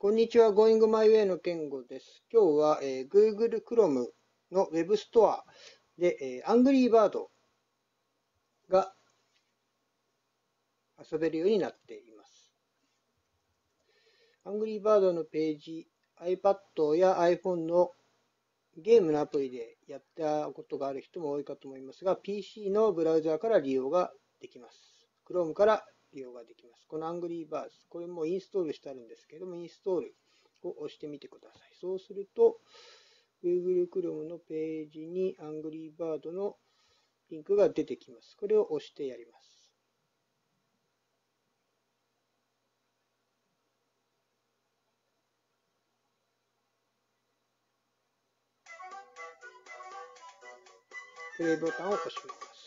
こんにちは、Going My Way の健吾です。今日は、えー Google Chrome の Web ストアで、えー、Angry Bird が遊べるようになっています。Angry Bird のページ、iPad や iPhone のゲームのアプリでやったことがある人も多いかと思いますが、PC のブラウザーから利用ができます。Chrome から利用ができます。この Angry Birds、これもインストールしてあるんですけども、インストールを押してみてください。そうすると、Google Chrome のページに Angry Bird のリンクが出てきます。これを押してやります。プレイボタンを押します。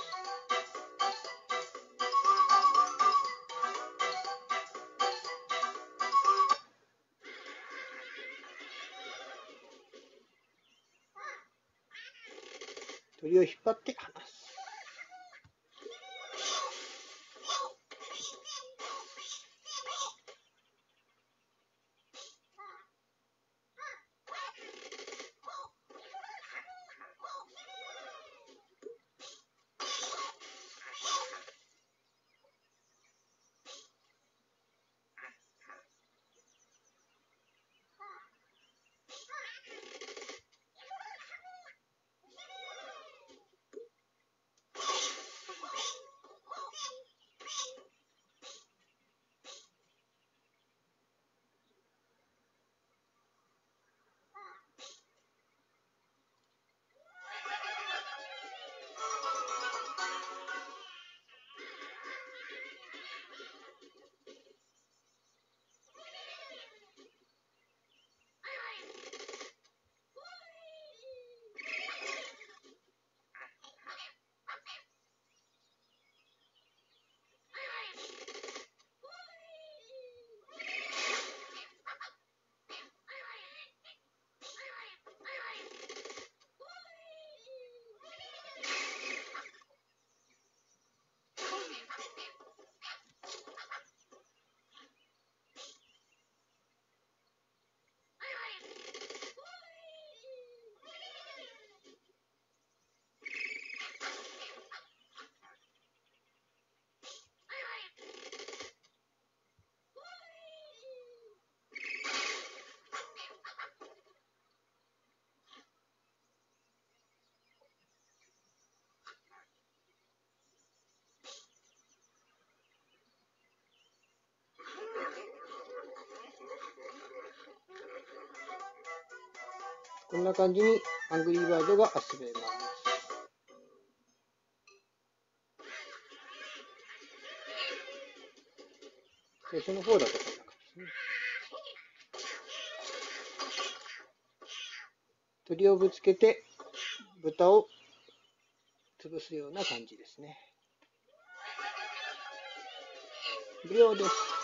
鳥を引っ張って離す。こんな感じにアングリーバードが遊べます。最初の方だとこんな感じですね。鳥をぶつけて豚を潰すような感じですね。無料です。